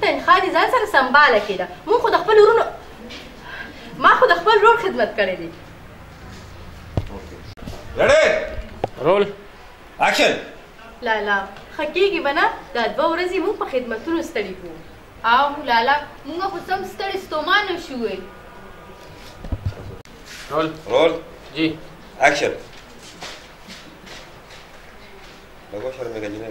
تنخوا دې ځان سره سمباله کېده مونږ خو د خپل ورونو ما خو د خپل ورور خدمت کړی دی رډې رول اکشن لالا خکېږي به نه دا دوه ورځې مونږ په خدمتونو ستړي کوو او لالا مونږ خو سم ستړي ستومان شوې رول رول جی اکشن لګو شرمېږه جنې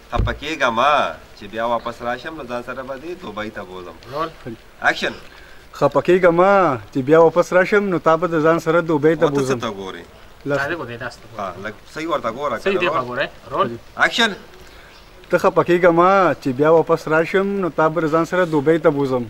خپه کېږه ما چې بیا واپس راشم نو ځان سره به دې دوبۍ ته بوزم اکشن خپه کېږه ما چې بیا واپس راشم نو تا به د ځان سره دوبۍ ته بوزم ته ګورې لږ صحیح ورته ګوره صحیح دی ګوره رول اکشن ته خپه کېږه ما چې بیا واپس راشم نو تا به ځان سره دوبۍ ته بوزم